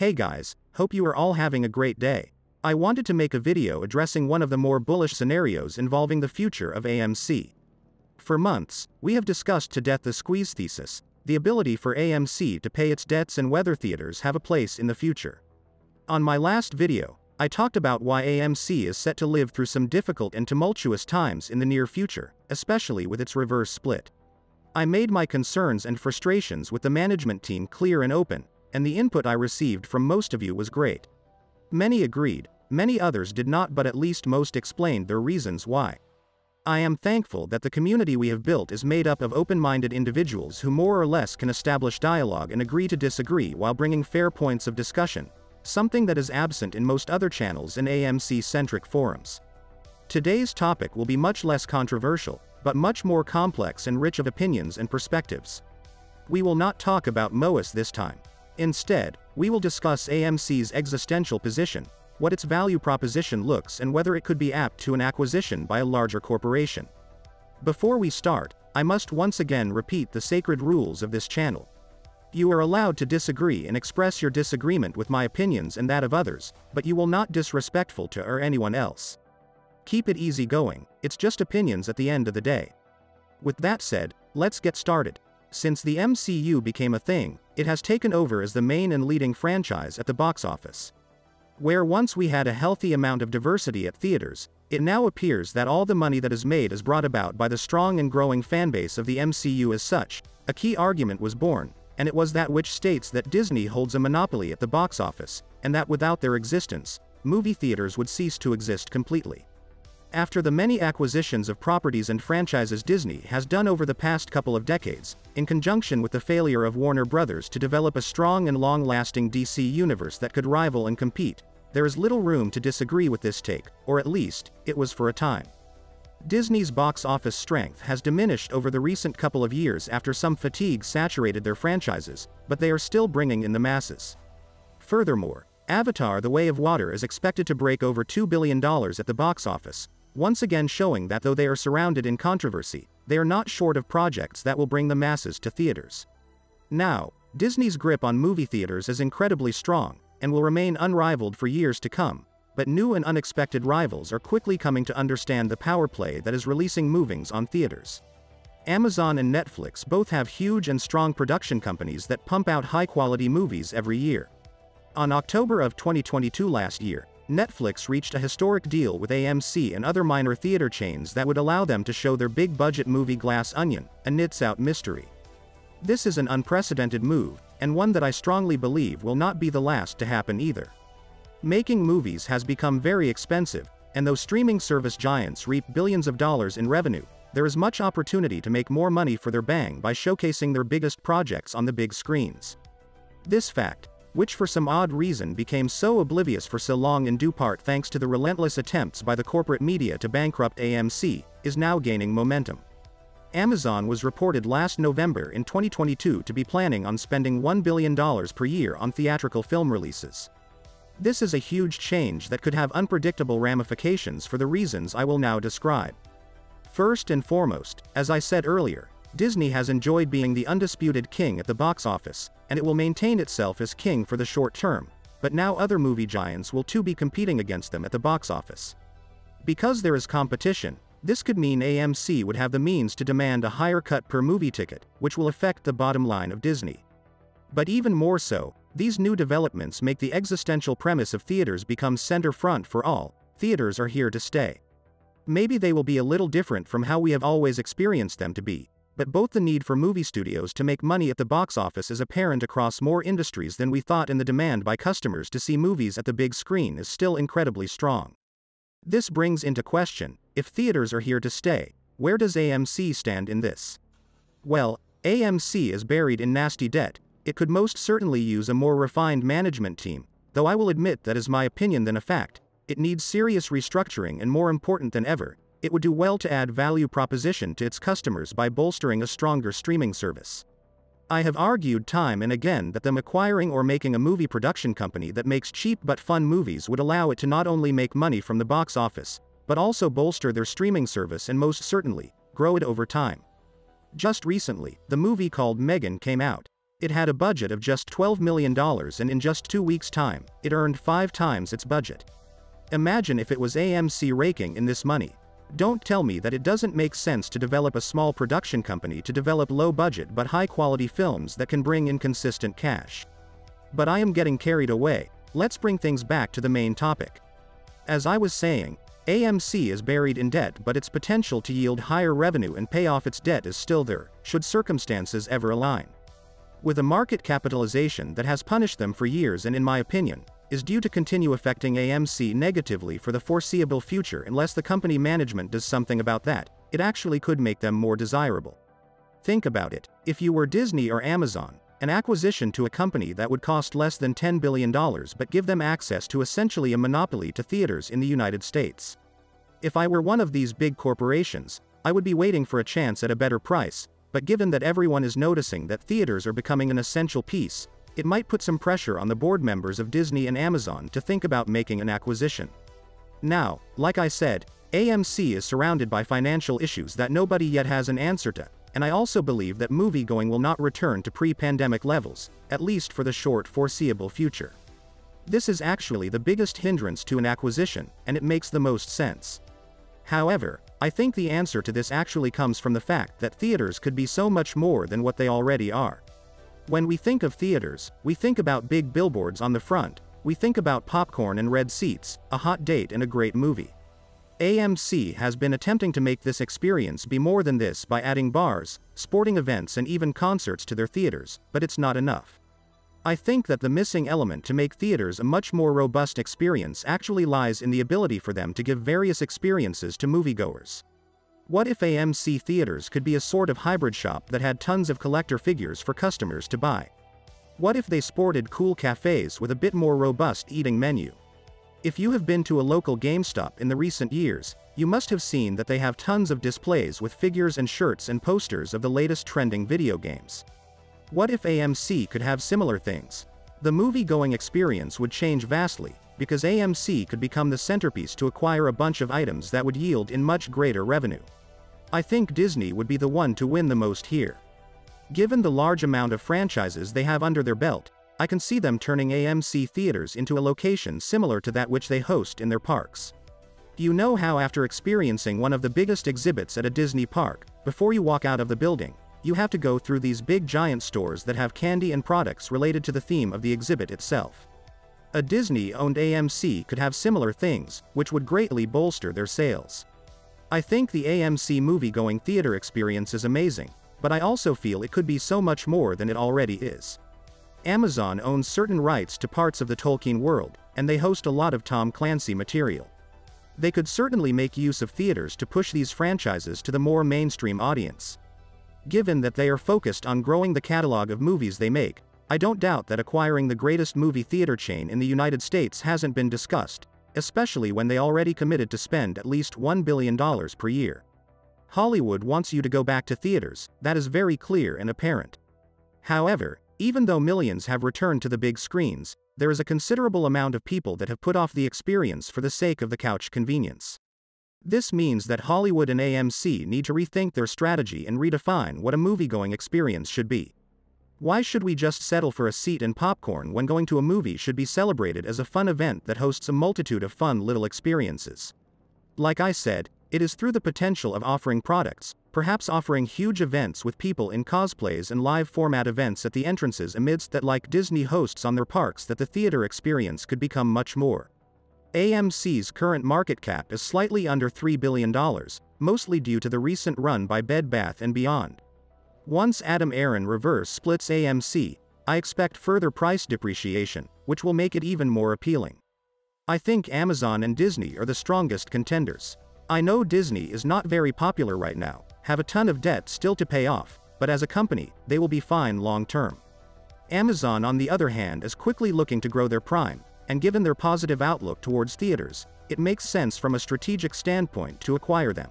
Hey guys, hope you are all having a great day. I wanted to make a video addressing one of the more bullish scenarios involving the future of AMC. For months, we have discussed to death the squeeze thesis, the ability for AMC to pay its debts and whether theaters have a place in the future. On my last video, I talked about why AMC is set to live through some difficult and tumultuous times in the near future, especially with its reverse split. I made my concerns and frustrations with the management team clear and open, and the input I received from most of you was great. Many agreed, many others did not, but at least most explained their reasons why. I am thankful that the community we have built is made up of open minded individuals who more or less can establish dialogue and agree to disagree while bringing fair points of discussion, something that is absent in most other channels and AMC centric forums. Today's topic will be much less controversial, but much more complex and rich of opinions and perspectives. We will not talk about MOAS this time. Instead, we will discuss AMC's existential position, what its value proposition looks and whether it could be apt to an acquisition by a larger corporation. Before we start, I must once again repeat the sacred rules of this channel. You are allowed to disagree and express your disagreement with my opinions and that of others, but you will not disrespectful to or anyone else. Keep it easy going, it's just opinions at the end of the day. With that said, let's get started. Since the MCU became a thing, it has taken over as the main and leading franchise at the box office. Where once we had a healthy amount of diversity at theaters, it now appears that all the money that is made is brought about by the strong and growing fanbase of the MCU as such. A key argument was born, and it was that which states that Disney holds a monopoly at the box office, and that without their existence, movie theaters would cease to exist completely. After the many acquisitions of properties and franchises Disney has done over the past couple of decades, in conjunction with the failure of Warner Brothers to develop a strong and long-lasting DC universe that could rival and compete, there is little room to disagree with this take, or at least, it was for a time. Disney's box office strength has diminished over the recent couple of years after some fatigue saturated their franchises, but they are still bringing in the masses. Furthermore, Avatar The Way of Water is expected to break over $2 billion at the box office, once again showing that though they are surrounded in controversy, they are not short of projects that will bring the masses to theaters. Now, Disney's grip on movie theaters is incredibly strong, and will remain unrivaled for years to come, but new and unexpected rivals are quickly coming to understand the power play that is releasing movies on theaters. Amazon and Netflix both have huge and strong production companies that pump out high-quality movies every year. On October of 2022 last year, Netflix reached a historic deal with AMC and other minor theater chains that would allow them to show their big-budget movie Glass Onion, a Knives Out mystery. This is an unprecedented move, and one that I strongly believe will not be the last to happen either. Making movies has become very expensive, and though streaming service giants reap billions of dollars in revenue, there is much opportunity to make more money for their bang by showcasing their biggest projects on the big screens. This fact, which for some odd reason became so oblivious for so long in due part thanks to the relentless attempts by the corporate media to bankrupt AMC, is now gaining momentum. Amazon was reported last November in 2022 to be planning on spending $1 billion per year on theatrical film releases. This is a huge change that could have unpredictable ramifications for the reasons I will now describe. First and foremost, as I said earlier, Disney has enjoyed being the undisputed king at the box office, and it will maintain itself as king for the short term, but now other movie giants will too be competing against them at the box office. Because there is competition, this could mean AMC would have the means to demand a higher cut per movie ticket, which will affect the bottom line of Disney. But even more so, these new developments make the existential premise of theaters become center front for all, theaters are here to stay. Maybe they will be a little different from how we have always experienced them to be, but both the need for movie studios to make money at the box office is apparent across more industries than we thought and the demand by customers to see movies at the big screen is still incredibly strong. This brings into question, if theaters are here to stay, where does AMC stand in this? Well, AMC is buried in nasty debt, it could most certainly use a more refined management team, though I will admit that is my opinion than a fact. It needs serious restructuring and more important than ever, it would do well to add value proposition to its customers by bolstering a stronger streaming service. I have argued time and again that them acquiring or making a movie production company that makes cheap but fun movies would allow it to not only make money from the box office, but also bolster their streaming service and most certainly, grow it over time. Just recently, the movie called Megan came out. It had a budget of just $12 million and in just two weeks' time, it earned five times its budget. Imagine if it was AMC raking in this money. Don't tell me that it doesn't make sense to develop a small production company to develop low budget but high quality films that can bring in consistent cash. But I am getting carried away, let's bring things back to the main topic. As I was saying, AMC is buried in debt but its potential to yield higher revenue and pay off its debt is still there, should circumstances ever align. With a market capitalization that has punished them for years and in my opinion, is due to continue affecting AMC negatively for the foreseeable future unless the company management does something about that, it actually could make them more desirable. Think about it, if you were Disney or Amazon, an acquisition to a company that would cost less than $10 billion but give them access to essentially a monopoly to theaters in the United States. If I were one of these big corporations, I would be waiting for a chance at a better price, but given that everyone is noticing that theaters are becoming an essential piece, it might put some pressure on the board members of Disney and Amazon to think about making an acquisition. Now, like I said, AMC is surrounded by financial issues that nobody yet has an answer to, and I also believe that movie-going will not return to pre-pandemic levels, at least for the short foreseeable future. This is actually the biggest hindrance to an acquisition, and it makes the most sense. However, I think the answer to this actually comes from the fact that theaters could be so much more than what they already are. When we think of theaters, we think about big billboards on the front, we think about popcorn and red seats, a hot date and a great movie. AMC has been attempting to make this experience be more than this by adding bars, sporting events and even concerts to their theaters, but it's not enough. I think that the missing element to make theaters a much more robust experience actually lies in the ability for them to give various experiences to moviegoers. What if AMC theaters could be a sort of hybrid shop that had tons of collector figures for customers to buy? What if they sported cool cafes with a bit more robust eating menu? If you have been to a local GameStop in the recent years, you must have seen that they have tons of displays with figures and shirts and posters of the latest trending video games. What if AMC could have similar things? The movie-going experience would change vastly, because AMC could become the centerpiece to acquire a bunch of items that would yield in much greater revenue. I think Disney would be the one to win the most here. Given the large amount of franchises they have under their belt, I can see them turning AMC theaters into a location similar to that which they host in their parks. You know how after experiencing one of the biggest exhibits at a Disney park, before you walk out of the building, you have to go through these big giant stores that have candy and products related to the theme of the exhibit itself. A Disney-owned AMC could have similar things, which would greatly bolster their sales. I think the AMC movie-going theater experience is amazing, but I also feel it could be so much more than it already is. Amazon owns certain rights to parts of the Tolkien world, and they host a lot of Tom Clancy material. They could certainly make use of theaters to push these franchises to the more mainstream audience. Given that they are focused on growing the catalog of movies they make, I don't doubt that acquiring the greatest movie theater chain in the United States hasn't been discussed, especially when they already committed to spend at least $1 billion per year. Hollywood wants you to go back to theaters, that is very clear and apparent. However, even though millions have returned to the big screens, there is a considerable amount of people that have put off the experience for the sake of the couch convenience. This means that Hollywood and AMC need to rethink their strategy and redefine what a movie-going experience should be. Why should we just settle for a seat and popcorn when going to a movie should be celebrated as a fun event that hosts a multitude of fun little experiences? Like I said, it is through the potential of offering products, perhaps offering huge events with people in cosplays and live format events at the entrances amidst that like Disney hosts on their parks that the theater experience could become much more. AMC's current market cap is slightly under $3 billion, mostly due to the recent run by Bed Bath & Beyond. Once Adam Aron reverse splits AMC, I expect further price depreciation, which will make it even more appealing. I think Amazon and Disney are the strongest contenders. I know Disney is not very popular right now, have a ton of debt still to pay off, but as a company, they will be fine long term. Amazon on the other hand is quickly looking to grow their prime, and given their positive outlook towards theaters, it makes sense from a strategic standpoint to acquire them.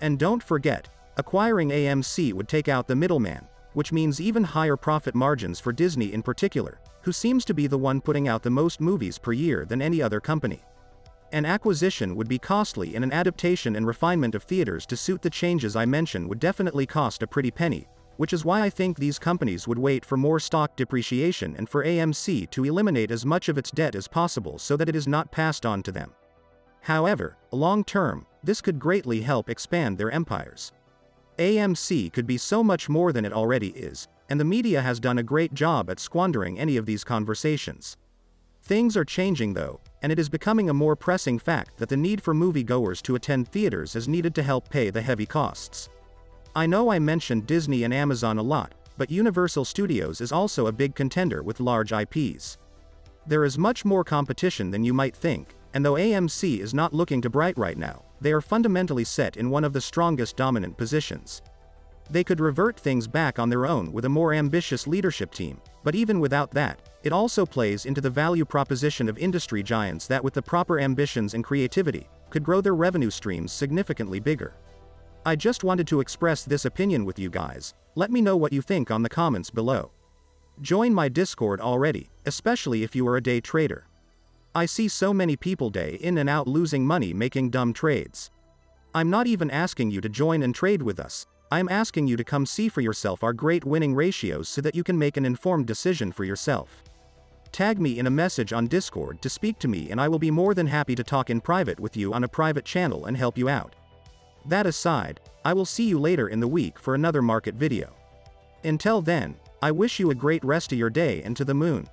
And don't forget, Acquiring AMC would take out the middleman, which means even higher profit margins for Disney in particular, who seems to be the one putting out the most movies per year than any other company. An acquisition would be costly and an adaptation and refinement of theaters to suit the changes I mention would definitely cost a pretty penny, which is why I think these companies would wait for more stock depreciation and for AMC to eliminate as much of its debt as possible so that it is not passed on to them. However, long term, this could greatly help expand their empires. AMC could be so much more than it already is, and the media has done a great job at squandering any of these conversations. Things are changing though, and it is becoming a more pressing fact that the need for moviegoers to attend theaters is needed to help pay the heavy costs. I know I mentioned Disney and Amazon a lot, but Universal Studios is also a big contender with large IPs. There is much more competition than you might think, and though AMC is not looking to bright right now, they are fundamentally set in one of the strongest dominant positions. They could revert things back on their own with a more ambitious leadership team, but even without that, it also plays into the value proposition of industry giants that with the proper ambitions and creativity, could grow their revenue streams significantly bigger. I just wanted to express this opinion with you guys, let me know what you think on the comments below. Join my Discord already, especially if you are a day trader. I see so many people day in and out losing money making dumb trades. I'm not even asking you to join and trade with us, I'm asking you to come see for yourself our great winning ratios so that you can make an informed decision for yourself. Tag me in a message on Discord to speak to me and I will be more than happy to talk in private with you on a private channel and help you out. That aside, I will see you later in the week for another market video. Until then, I wish you a great rest of your day and to the moon.